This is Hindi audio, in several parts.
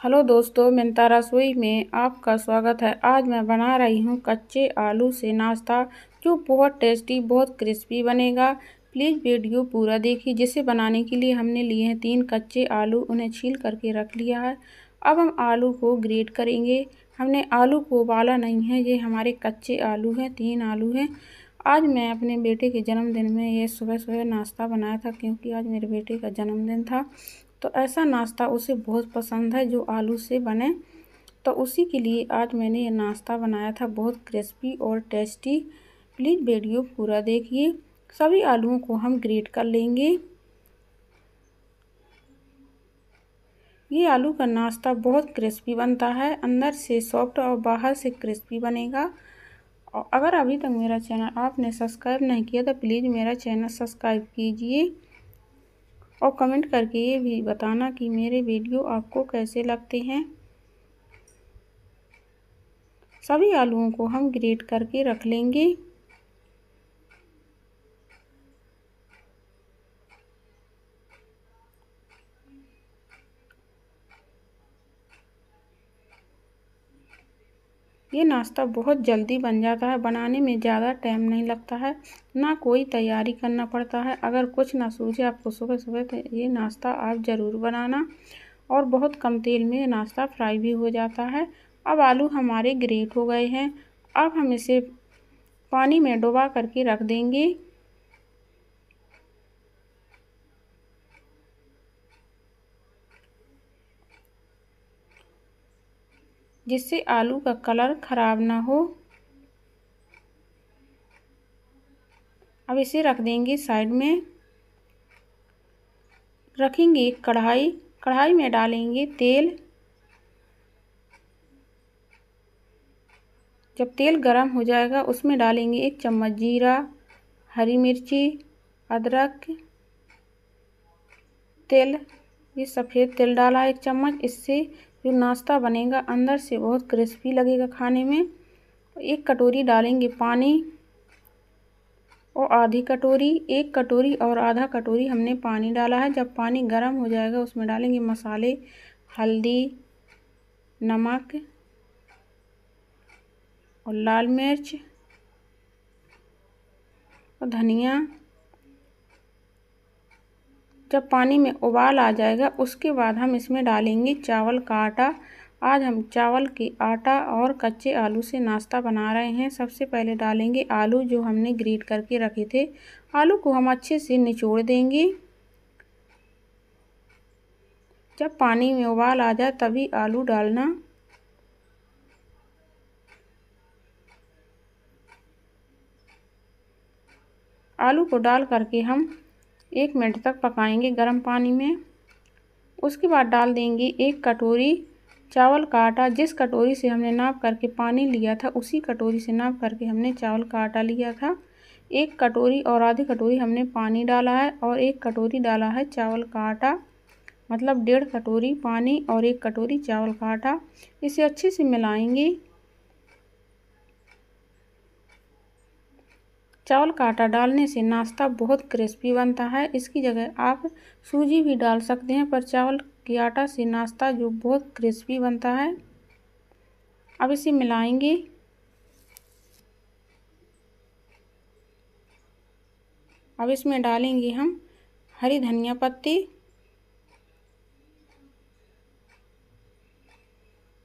हेलो दोस्तों मिनता रसोई में आपका स्वागत है। आज मैं बना रही हूँ कच्चे आलू से नाश्ता। जो बहुत टेस्टी, बहुत क्रिस्पी बनेगा। प्लीज़ वीडियो पूरा देखिए। जिसे बनाने के लिए हमने लिए हैं तीन कच्चे आलू, उन्हें छील करके रख लिया है। अब हम आलू को ग्रेट करेंगे। हमने आलू को उबाला नहीं है। ये हमारे कच्चे आलू हैं, तीन आलू हैं। आज मैं अपने बेटे के जन्मदिन में ये सुबह सुबह नाश्ता बनाया था, क्योंकि आज मेरे बेटे का जन्मदिन था। तो ऐसा नाश्ता उसे बहुत पसंद है जो आलू से बने। तो उसी के लिए आज मैंने ये नाश्ता बनाया था बहुत क्रिस्पी और टेस्टी प्लीज़ वीडियो पूरा देखिए। सभी आलूओं को हम ग्रेट कर लेंगे। ये आलू का नाश्ता बहुत क्रिस्पी बनता है। अंदर से सॉफ्ट और बाहर से क्रिस्पी बनेगा। और अगर अभी तक मेरा चैनल आपने सब्सक्राइब नहीं किया तो प्लीज़ मेरा चैनल सब्सक्राइब कीजिए। और कमेंट करके ये भी बताना कि मेरे वीडियो आपको कैसे लगते हैं। सभी आलूओं को हम ग्रेट करके रख लेंगे। ये नाश्ता बहुत जल्दी बन जाता है, बनाने में ज़्यादा टाइम नहीं लगता है, ना कोई तैयारी करना पड़ता है। अगर कुछ ना सूझे, आपको सुबह सुबह तो ये नाश्ता आप ज़रूर बनाना। और बहुत कम तेल में नाश्ता फ्राई भी हो जाता है। अब आलू हमारे ग्रेट हो गए हैं। अब हम इसे पानी में डुबा करके रख देंगे। जिससे आलू का कलर ख़राब ना हो। अब इसे रख देंगे साइड में। रखेंगे कढ़ाई। कढ़ाई में डालेंगे तेल। जब तेल गरम हो जाएगा, उसमें डालेंगे एक चम्मच जीरा, हरी मिर्ची, अदरक, तेल। ये सफ़ेद तेल डाला एक चम्मच। इससे जो नाश्ता बनेगा, अंदर से बहुत क्रिस्पी लगेगा खाने में। एक कटोरी डालेंगे पानी और आधी कटोरी, एक कटोरी और आधा कटोरी हमने पानी डाला है। जब पानी गर्म हो जाएगा, उसमें डालेंगे मसाले, हल्दी, नमक और लाल मिर्च और धनिया। जब पानी में उबाल आ जाएगा, उसके बाद हम इसमें डालेंगे चावल का आटा। आज हम चावल के आटा और कच्चे आलू से नाश्ता बना रहे हैं। सबसे पहले डालेंगे आलू जो हमने ग्रीट करके रखे थे। आलू को हम अच्छे से निचोड़ देंगे। जब पानी में उबाल आ जाए, तभी आलू डालना। आलू को डाल करके हम एक मिनट तक पकाएँगे गर्म पानी में। उसके बाद डाल देंगे एक कटोरी चावल का आटा। जिस कटोरी से हमने नाप करके पानी लिया था, उसी कटोरी से नाप करके हमने चावल का आटा लिया था। एक कटोरी और आधी कटोरी हमने पानी डाला है और एक कटोरी डाला है चावल का आटा। मतलब डेढ़ कटोरी पानी और एक कटोरी चावल का आटा। इसे अच्छे से मिलाएँगे। चावल का आटा डालने से नाश्ता बहुत क्रिस्पी बनता है। इसकी जगह आप सूजी भी डाल सकते हैं, पर चावल के आटा से नाश्ता जो बहुत क्रिस्पी बनता है। अब इसे मिलाएँगे। अब इसमें डालेंगे हम हरी धनिया पत्ती।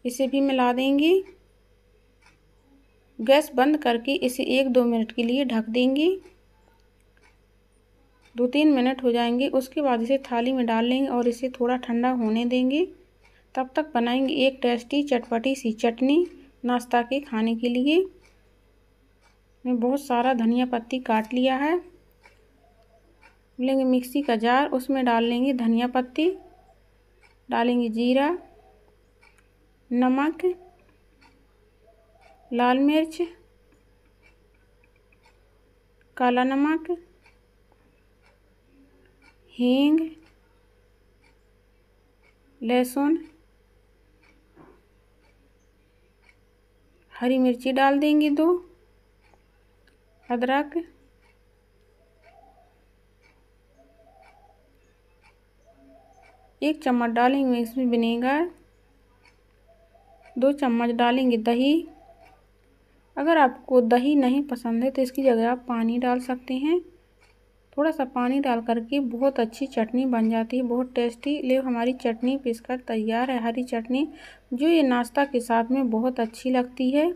इसे भी मिला देंगे। गैस बंद करके इसे एक दो मिनट के लिए ढक देंगे। दो तीन मिनट हो जाएँगे, उसके बाद इसे थाली में डाल लेंगे और इसे थोड़ा ठंडा होने देंगे। तब तक बनाएँगे एक टेस्टी चटपटी सी चटनी नाश्ता के खाने के लिए। मैं बहुत सारा धनिया पत्ती काट लिया है। लेंगे मिक्सी का जार, उसमें डाल लेंगे धनिया पत्ती। डालेंगे जीरा, नमक लाल मिर्च, काला नमक, हींग, लहसुन, हरी मिर्ची डाल देंगे दो, अदरक, एक चम्मच डालेंगे, इसमें विनेगर दो चम्मच डालेंगे दही अगर आपको दही नहीं पसंद है तो इसकी जगह आप पानी डाल सकते हैं। थोड़ा सा पानी डाल करके बहुत अच्छी चटनी बन जाती है, बहुत टेस्टी। ले, हमारी चटनी पीसकर तैयार है, हरी चटनी, जो ये नाश्ता के साथ में बहुत अच्छी लगती है।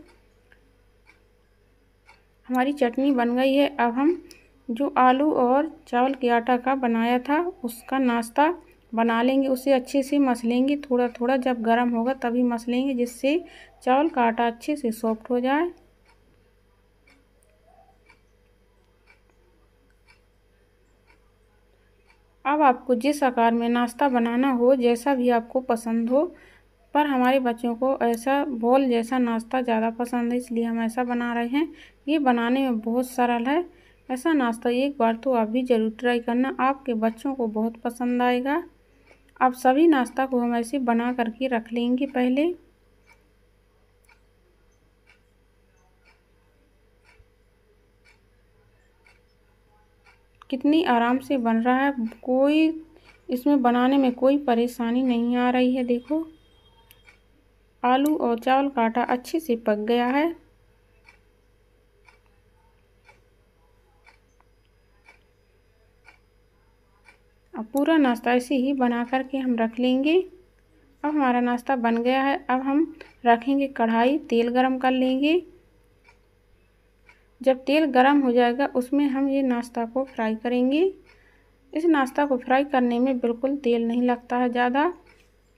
हमारी चटनी बन गई है। अब हम जो आलू और चावल के आटा का बनाया था, उसका नाश्ता बना लेंगे। उसे अच्छे से मसलेंगे थोड़ा थोड़ा जब गर्म होगा तभी मसलेंगे, जिससे चावल का आटा अच्छे से सॉफ्ट हो जाए। अब आपको जिस आकार में नाश्ता बनाना हो, जैसा भी आपको पसंद हो, पर हमारे बच्चों को ऐसा बॉल जैसा नाश्ता ज़्यादा पसंद है, इसलिए हम ऐसा बना रहे हैं। ये बनाने में बहुत सरल है। ऐसा नाश्ता एक बार तो आप भी ज़रूर ट्राई करना। आपके बच्चों को बहुत पसंद आएगा। अब सभी नाश्ता को हम ऐसे बना करके रख लेंगे पहले। कितनी आराम से बन रहा है। कोई इसमें बनाने में कोई परेशानी नहीं आ रही है, देखो। आलू और चावल का आटा अच्छे से पक गया है। अब पूरा नाश्ता ऐसे ही बना करके हम रख लेंगे। अब हमारा नाश्ता बन गया है। अब हम रखेंगे कढ़ाई, तेल गरम कर लेंगे। जब तेल गरम हो जाएगा, उसमें हम ये नाश्ता को फ्राई करेंगे। इस नाश्ता को फ्राई करने में बिल्कुल तेल नहीं लगता है ज़्यादा,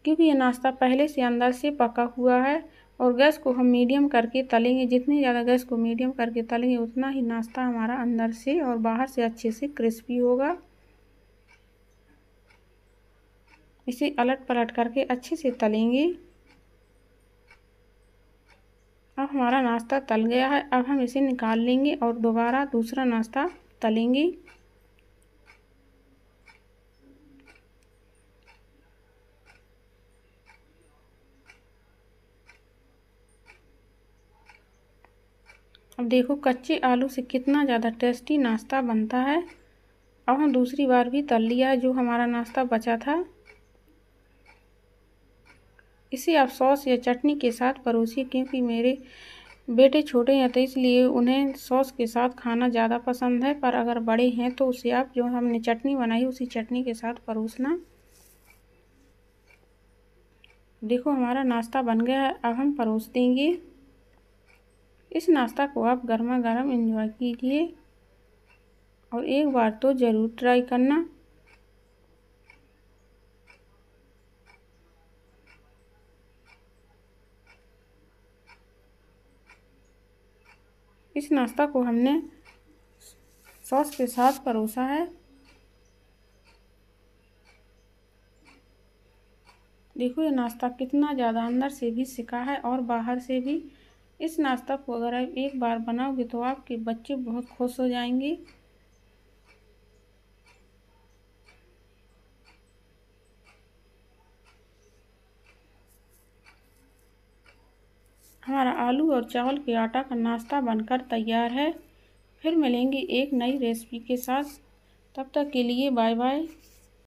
क्योंकि ये नाश्ता पहले से अंदर से पका हुआ है और गैस को हम मीडियम करके तलेंगे। जितनी ज़्यादा गैस को मीडियम करके तलेंगे, उतना ही नाश्ता हमारा अंदर से और बाहर से अच्छे से क्रिस्पी होगा। इसे अलट पलट करके अच्छे से तलेंगे। अब हमारा नाश्ता तल गया है। अब हम इसे निकाल लेंगे और दोबारा दूसरा नाश्ता तलेंगे। अब देखो कच्चे आलू से कितना ज़्यादा टेस्टी नाश्ता बनता है। अब हम दूसरी बार भी तल लिया जो हमारा नाश्ता बचा था। इसे आप सॉस या चटनी के साथ परोसिए, क्योंकि मेरे बेटे छोटे हैं तो इसलिए उन्हें सॉस के साथ खाना ज़्यादा पसंद है। पर अगर बड़े हैं तो उसे आप जो हमने चटनी बनाई, उसी चटनी के साथ परोसना। देखो, हमारा नाश्ता बन गया है, अब हम परोस देंगे। इस नाश्ता को आप गर्मा गर्म एंजॉय कीजिए और एक बार तो ज़रूर ट्राई करना। इस नाश्ता को हमने सॉस के साथ परोसा है। देखो, ये नाश्ता कितना ज़्यादा अंदर से भी सिका है और बाहर से भी। इस नाश्ता को अगर आप एक बार बनाओगे तो आपके बच्चे बहुत खुश हो जाएँगे। हमारा आलू और चावल के आटा का नाश्ता बनकर तैयार है। फिर मिलेंगे एक नई रेसिपी के साथ। तब तक के लिए बाय बाय